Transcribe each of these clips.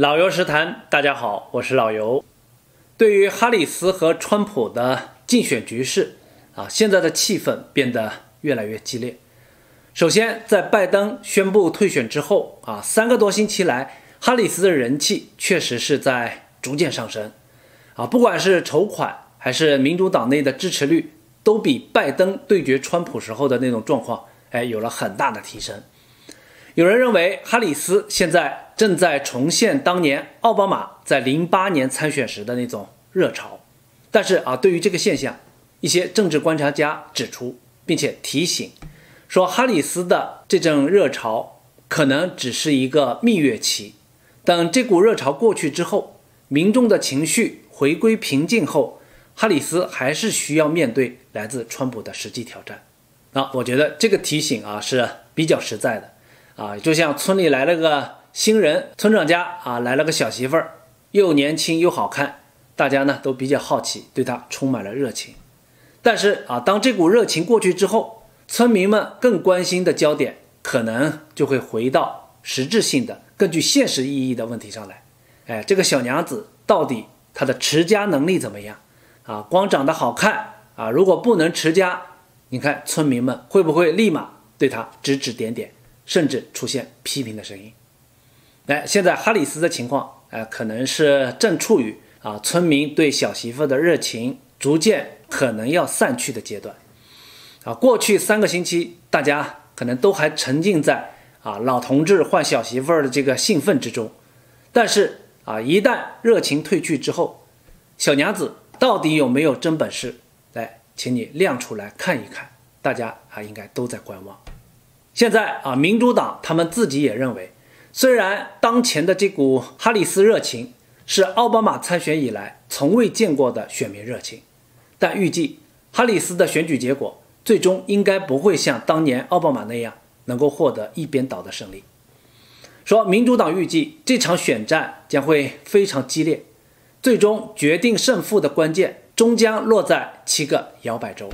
老油食谈，大家好，我是老油。对于哈里斯和川普的竞选局势啊，现在的气氛变得越来越激烈。首先，在拜登宣布退选之后啊，三个多星期来，哈里斯的人气确实是在逐渐上升啊，不管是筹款还是民主党内的支持率，都比拜登对决川普时候的那种状况，哎，有了很大的提升。有人认为，哈里斯现在正在重现当年奥巴马在零八年参选时的那种热潮。但是啊，对于这个现象，一些政治观察家指出，并且提醒。说哈里斯的这阵热潮可能只是一个蜜月期，等这股热潮过去之后，民众的情绪回归平静后，哈里斯还是需要面对来自川普的实际挑战。啊，我觉得这个提醒啊是比较实在的啊，就像村里来了个新人，村长家啊来了个小媳妇儿，又年轻又好看，大家呢都比较好奇，对她充满了热情。但是啊，当这股热情过去之后，村民们更关心的焦点，可能就会回到实质性的、更具现实意义的问题上来。哎，这个小娘子到底她的持家能力怎么样？啊，光长得好看啊，如果不能持家，你看村民们会不会立马对她指指点点，甚至出现批评的声音？哎，现在哈里斯的情况，哎，可能是正处于啊村民对小媳妇的热情逐渐可能要散去的阶段。啊，过去三个星期，大家可能都还沉浸在啊老同志换小媳妇儿的这个兴奋之中，但是啊，一旦热情褪去之后，小娘子到底有没有真本事？来，请你亮出来看一看。大家啊，应该都在观望。现在啊，民主党他们自己也认为，虽然当前的这股哈里斯热情是奥巴马参选以来从未见过的选民热情，但预计哈里斯的选举结果。最终应该不会像当年奥巴马那样能够获得一边倒的胜利。说民主党预计这场选战将会非常激烈，最终决定胜负的关键终将落在七个摇摆州。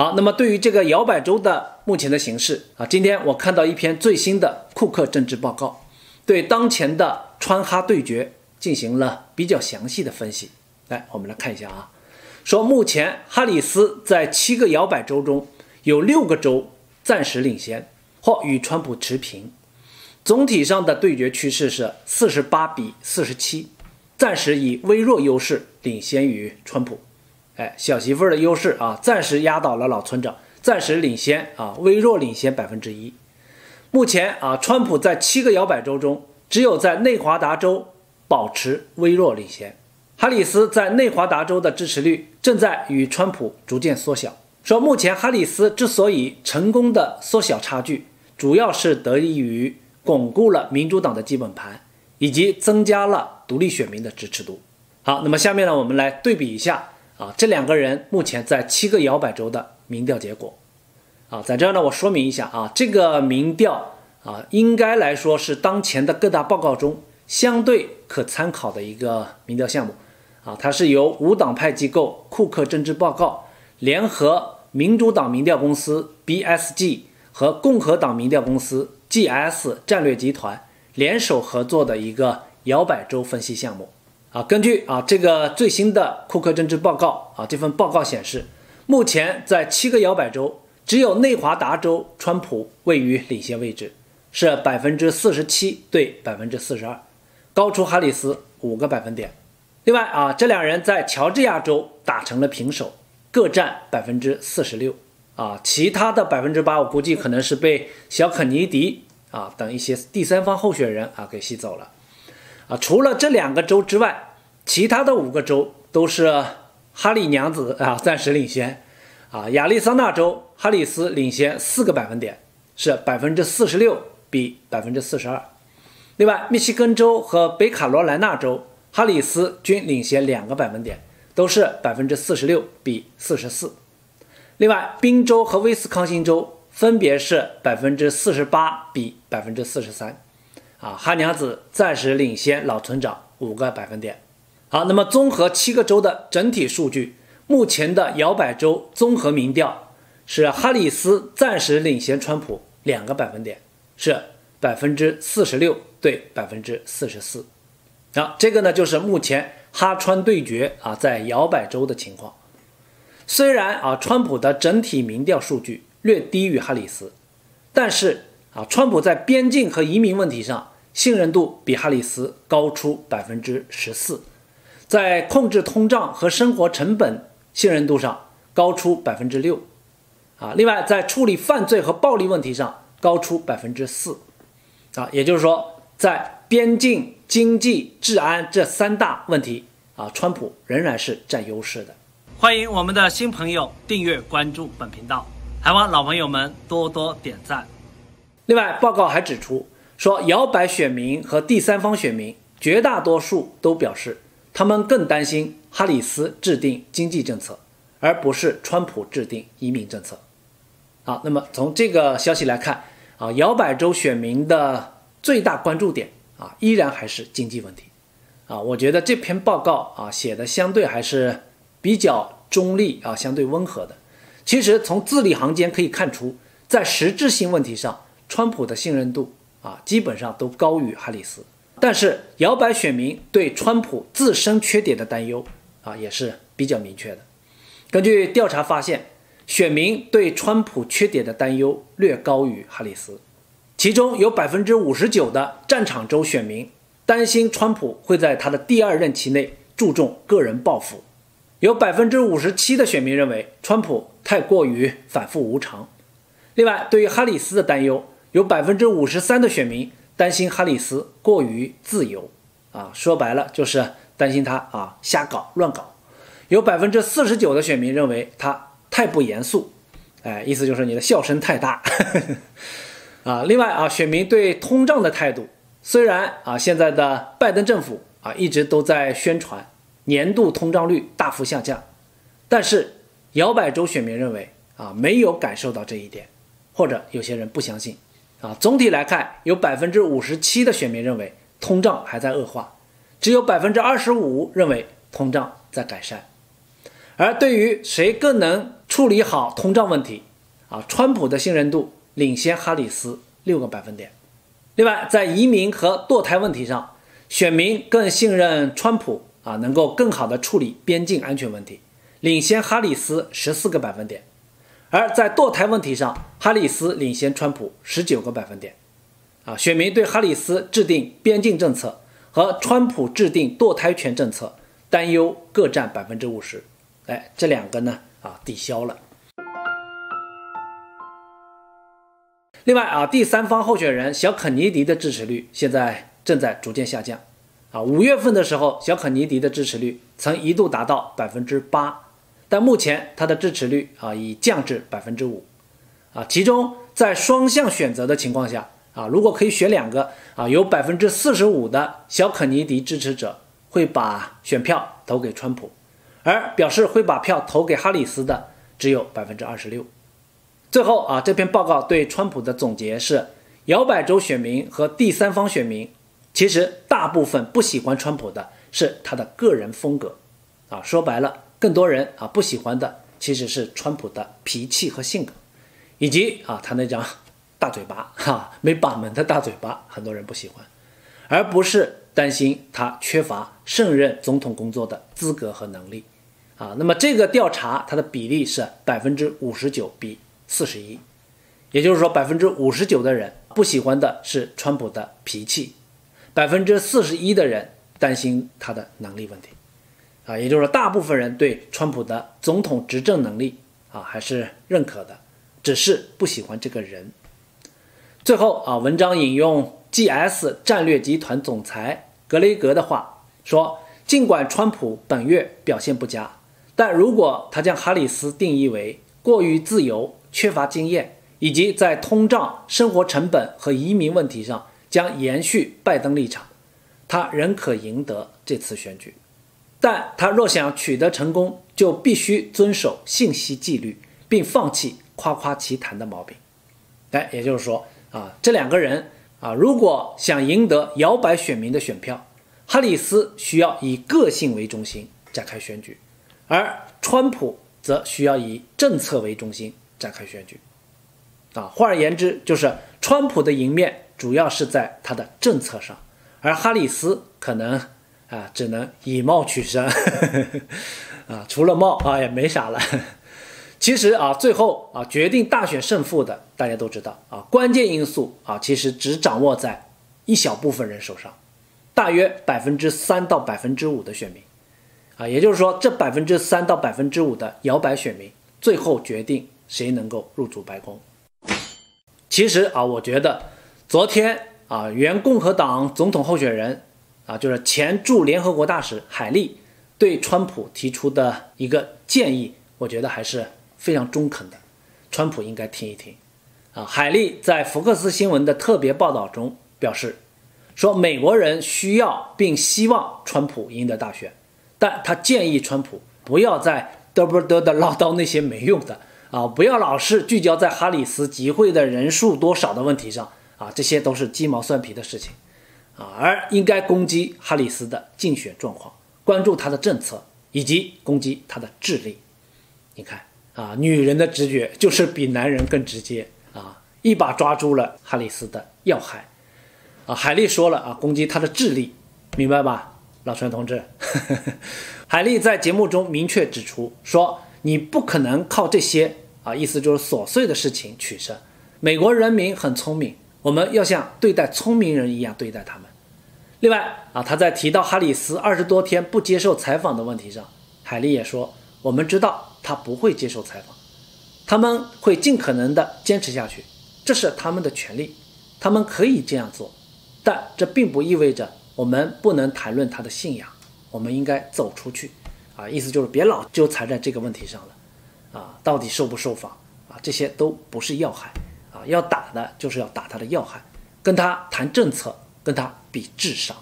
好，那么对于这个摇摆州的目前的形势啊，今天我看到一篇最新的库克政治报告，对当前的川哈对决进行了比较详细的分析。来，我们来看一下啊。说，目前哈里斯在七个摇摆州中有六个州暂时领先或与川普持平，总体上的对决趋势是四十八比四十七，暂时以微弱优势领先于川普。哎，小媳妇儿的优势啊，暂时压倒了老村长，暂时领先啊，微弱领先百分之一。目前啊，川普在七个摇摆州中，只有在内华达州保持微弱领先。哈里斯在内华达州的支持率正在与川普逐渐缩小。说目前哈里斯之所以成功的缩小差距，主要是得益于巩固了民主党的基本盘，以及增加了独立选民的支持度。好，那么下面呢，我们来对比一下啊，这两个人目前在七个摇摆州的民调结果。啊，在这儿呢，我说明一下啊，这个民调啊，应该来说是当前的各大报告中相对可参考的一个民调项目。啊，它是由无党派机构库克政治报告联合民主党民调公司 BSG 和共和党民调公司 GS 战略集团联手合作的一个摇摆州分析项目。啊，根据啊这个最新的库克政治报告啊，这份报告显示，目前在七个摇摆州，只有内华达州川普位于领先位置，是百分之四十七对百分之四十二，高出哈里斯五个百分点。另外啊，这两人在乔治亚州打成了平手，各占百分之四十六。啊，其他的百分之八，我估计可能是被小肯尼迪啊等一些第三方候选人啊给吸走了。啊。除了这两个州之外，其他的五个州都是哈里娘子啊暂时领先啊。亚利桑那州哈里斯领先四个百分点，是百分之四十六比百分之四十二。另外，密西根州和北卡罗来纳州。哈里斯均领先两个百分点，都是百分之四十六比四十四。另外，宾州和威斯康星州分别是百分之四十八比百分之四十三。啊，哈娘子暂时领先老村长五个百分点。好，那么综合七个州的整体数据，目前的摇摆州综合民调是哈里斯暂时领先川普两个百分点，是百分之四十六对百分之四十四。啊，这个呢就是目前哈川对决啊在摇摆州的情况。虽然啊，川普的整体民调数据略低于哈里斯，但是啊，川普在边境和移民问题上信任度比哈里斯高出百分之十四，在控制通胀和生活成本信任度上高出百分之六，啊，另外在处理犯罪和暴力问题上高出百分之四，啊，也就是说，在边境、经济、治安这三大问题啊，川普仍然是占优势的。欢迎我们的新朋友订阅关注本频道，还望老朋友们多多点赞。另外，报告还指出说，摇摆选民和第三方选民绝大多数都表示，他们更担心哈里斯制定经济政策，而不是川普制定移民政策。好，那么从这个消息来看，啊，摇摆州选民的最大关注点啊，依然还是经济问题。啊，我觉得这篇报告啊写的相对还是。比较中立啊，相对温和的。其实从字里行间可以看出，在实质性问题上，川普的信任度啊，基本上都高于哈里斯。但是摇摆选民对川普自身缺点的担忧啊，也是比较明确的。根据调查发现，选民对川普缺点的担忧略高于哈里斯。其中有百分之五十九的战场州选民担心川普会在他的第二任期内注重个人抱负。有百分之五十七的选民认为川普太过于反复无常。另外，对于哈里斯的担忧，有百分之五十三的选民担心哈里斯过于自由，啊，说白了就是担心他啊瞎搞乱搞。有百分之四十九的选民认为他太不严肃，哎，意思就是你的笑声太大。啊，另外啊，选民对通胀的态度，虽然啊现在的拜登政府啊一直都在宣传。年度通胀率大幅下降，但是摇摆州选民认为啊没有感受到这一点，或者有些人不相信啊。总体来看，有百分之五十七的选民认为通胀还在恶化，只有百分之二十五认为通胀在改善。而对于谁更能处理好通胀问题啊，川普的信任度领先哈里斯六个百分点。另外，在移民和堕胎问题上，选民更信任川普。啊，能够更好地处理边境安全问题，领先哈里斯十四个百分点；而在堕胎问题上，哈里斯领先川普十九个百分点。啊，选民对哈里斯制定边境政策和川普制定堕胎权政策担忧各占百分之五十。哎，这两个呢，啊，抵消了。另外啊，第三方候选人小肯尼迪的支持率现在正在逐渐下降。啊，五月份的时候，小肯尼迪的支持率曾一度达到百分之八，但目前他的支持率啊已降至百分之五。啊，其中在双向选择的情况下，啊，如果可以选两个，啊，有百分之四十五的小肯尼迪支持者会把选票投给川普，而表示会把票投给哈里斯的只有百分之二十六。最后啊，这篇报告对川普的总结是：摇摆州选民和第三方选民。其实大部分不喜欢川普的是他的个人风格，啊，说白了，更多人啊不喜欢的其实是川普的脾气和性格，以及啊他那张大嘴巴 哈没把门的大嘴巴，很多人不喜欢，而不是担心他缺乏胜任总统工作的资格和能力，啊，那么这个调查它的比例是百分之五十九比四十一，也就是说百分之五十九的人不喜欢的是川普的脾气。百分之四十一的人担心他的能力问题，啊，也就是说，大部分人对川普的总统执政能力啊还是认可的，只是不喜欢这个人。最后啊，文章引用 GS 战略集团总裁格雷格的话说：“尽管川普本月表现不佳，但如果他将哈里斯定义为过于自由、缺乏经验，以及在通胀、生活成本和移民问题上。”将延续拜登立场，他仍可赢得这次选举，但他若想取得成功，就必须遵守信息纪律，并放弃夸夸其谈的毛病。哎，也就是说啊，这两个人啊，如果想赢得摇摆选民的选票，哈里斯需要以个性为中心展开选举，而川普则需要以政策为中心展开选举。啊，换而言之，就是川普的赢面。主要是在他的政策上，而哈里斯可能啊只能以貌取胜，啊除了貌啊也没啥了。其实啊最后啊决定大选胜负的大家都知道啊关键因素啊其实只掌握在一小部分人手上，大约百分之三到百分之五的选民，啊也就是说这百分之三到百分之五的摇摆选民最后决定谁能够入主白宫。其实啊我觉得。昨天啊，原共和党总统候选人啊，就是前驻联合国大使海利对川普提出的一个建议，我觉得还是非常中肯的，川普应该听一听。啊，海利在福克斯新闻的特别报道中表示，说美国人需要并希望川普赢得大选，但他建议川普不要再嘚啵嘚的唠叨那些没用的啊，不要老是聚焦在哈里斯集会的人数多少的问题上。啊，这些都是鸡毛蒜皮的事情，啊，而应该攻击哈里斯的竞选状况，关注他的政策，以及攻击他的智力。你看，啊，女人的直觉就是比男人更直接，啊，一把抓住了哈里斯的要害。啊，海莉说了啊，攻击他的智力，明白吧，老陈同志？海莉在节目中明确指出说，你不可能靠这些啊，意思就是琐碎的事情取胜。美国人民很聪明。我们要像对待聪明人一样对待他们。另外啊，他在提到哈里斯二十多天不接受采访的问题上，海利也说：“我们知道他不会接受采访，他们会尽可能的坚持下去，这是他们的权利，他们可以这样做。但这并不意味着我们不能谈论他的信仰。我们应该走出去，啊，意思就是别老纠缠在这个问题上了，啊，到底受不受访啊，这些都不是要害。”啊要打的就是要打他的要害，跟他谈政策，跟他比智商。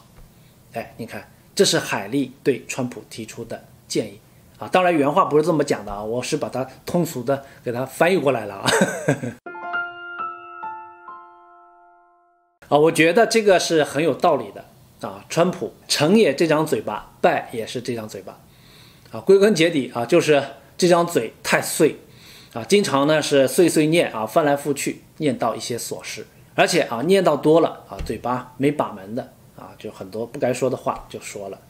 哎，你看，这是海利对川普提出的建议啊。当然原话不是这么讲的啊，我是把它通俗的给他翻译过来了啊。啊，我觉得这个是很有道理的啊。川普成也这张嘴巴，败也是这张嘴巴啊。归根结底啊，就是这张嘴太碎。啊，经常呢是碎碎念啊，翻来覆去念到一些琐事，而且啊念叨多了啊，嘴巴没把门的啊，就很多不该说的话就说了。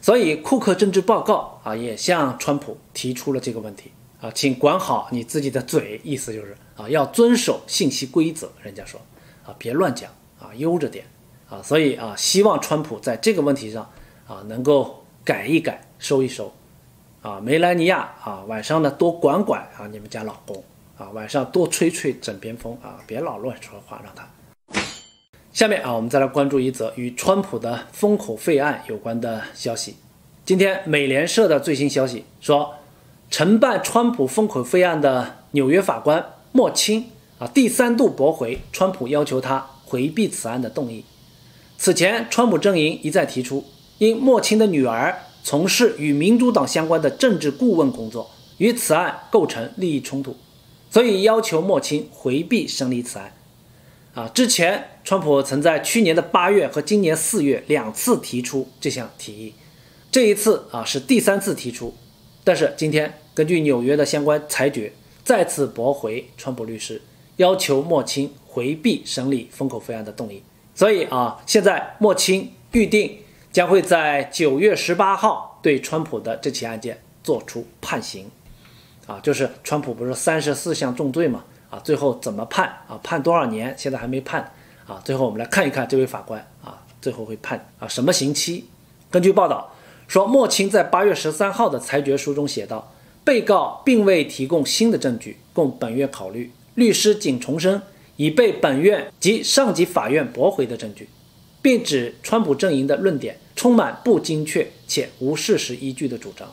所以库克政治报告啊也向川普提出了这个问题啊，请管好你自己的嘴，意思就是啊要遵守信息规则，人家说啊别乱讲啊悠着点啊，所以啊希望川普在这个问题上啊能够改一改，收一收。啊，梅兰妮亚啊，晚上呢多管管啊，你们家老公啊，晚上多吹吹枕边风啊，别老乱说话，让他。下面啊，我们再来关注一则与川普的封口费案有关的消息。今天美联社的最新消息说，承办川普封口费案的纽约法官莫钦啊，第三度驳回川普要求他回避此案的动议。此前，川普阵营一再提出，因莫钦的女儿。从事与民主党相关的政治顾问工作，与此案构成利益冲突，所以要求莫钦回避审理此案。啊，之前川普曾在去年的八月和今年四月两次提出这项提议，这一次啊是第三次提出，但是今天根据纽约的相关裁决，再次驳回川普律师要求莫钦回避审理封口费案的动议。所以啊，现在莫钦预定。将会在九月十八号对川普的这起案件作出判刑，啊，就是川普不是三十四项重罪嘛，啊，最后怎么判啊？判多少年？现在还没判，啊，最后我们来看一看这位法官啊，最后会判啊什么刑期？根据报道说，莫钦在八月十三号的裁决书中写道，被告并未提供新的证据供本院考虑，律师仅重申已被本院及上级法院驳回的证据，并指川普阵营的论点。充满不精确且无事实依据的主张，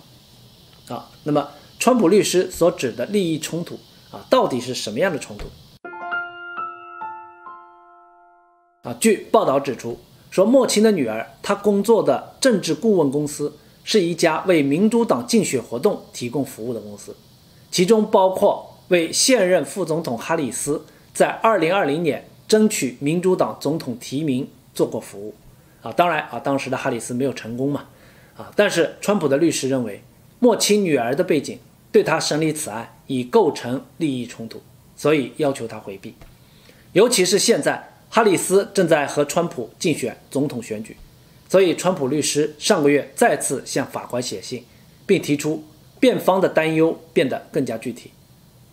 啊，那么川普律师所指的利益冲突啊，到底是什么样的冲突？啊，据报道指出，说莫钦的女儿，她工作的政治顾问公司是一家为民主党竞选活动提供服务的公司，其中包括为现任副总统哈里斯在2020年争取民主党总统提名做过服务。啊，当然啊，当时的哈里斯没有成功嘛，啊，但是川普的律师认为莫钦女儿的背景对他审理此案已构成利益冲突，所以要求他回避。尤其是现在哈里斯正在和川普竞选总统选举，所以川普律师上个月再次向法官写信，并提出辩方的担忧变得更加具体。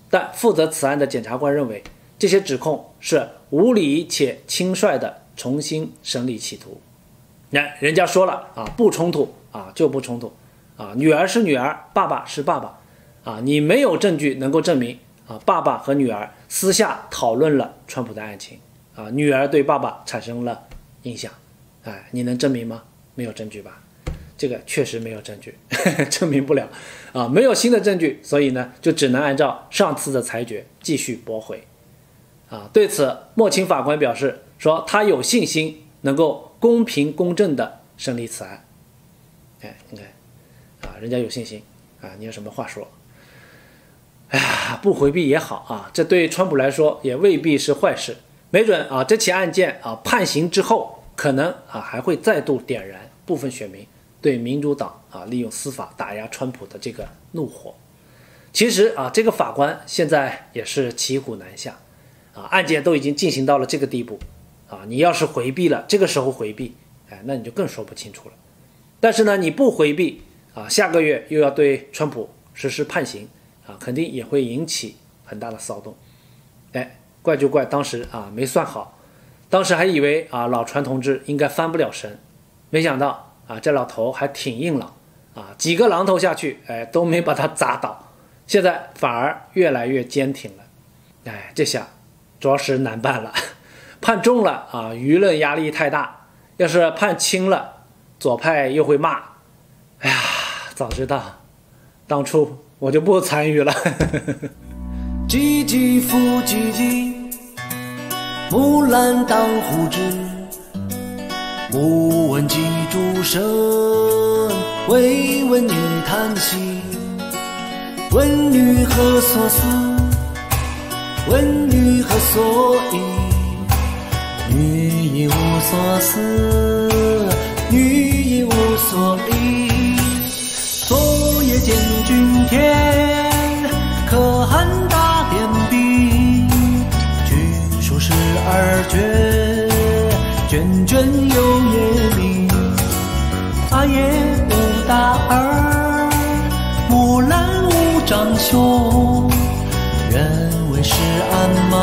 但负责此案的检察官认为，这些指控是无理且轻率的重新审理企图。那人家说了啊，不冲突啊就不冲突啊，女儿是女儿，爸爸是爸爸啊，你没有证据能够证明啊，爸爸和女儿私下讨论了川普的案情啊，女儿对爸爸产生了影响，哎，你能证明吗？没有证据吧？这个确实没有证据，证明不了啊，没有新的证据，所以呢，就只能按照上次的裁决继续驳回。啊，对此，莫钦法官表示说，他有信心能够公平公正的审理此案。哎，你看，啊，人家有信心啊，你有什么话说？哎呀，不回避也好啊，这对川普来说也未必是坏事，没准啊，这起案件啊判刑之后，可能啊还会再度点燃部分选民对民主党啊利用司法打压川普的这个怒火。其实啊，这个法官现在也是骑虎难下。啊，案件都已经进行到了这个地步，啊，你要是回避了，这个时候回避，哎，那你就更说不清楚了。但是呢，你不回避，啊，下个月又要对川普实施判刑，啊，肯定也会引起很大的骚动。哎，怪就怪当时啊没算好，当时还以为啊老船同志应该翻不了身，没想到啊这老头还挺硬朗，啊几个榔头下去，哎都没把他砸倒，现在反而越来越坚挺了。哎，这下。着实难办了，判重了啊，舆论压力太大；要是判轻了，左派又会骂。哎呀，早知道，当初我就不参与了。唧唧复唧唧，木兰当户织，不闻机杼声，惟闻女叹息。问女何所思？问女何所忆？女亦无所思，女亦无所忆。昨夜见君天，可汗大点笔。君书十二卷，卷卷有夜明。大业无大儿，木兰无长兄。愿为市鞍马，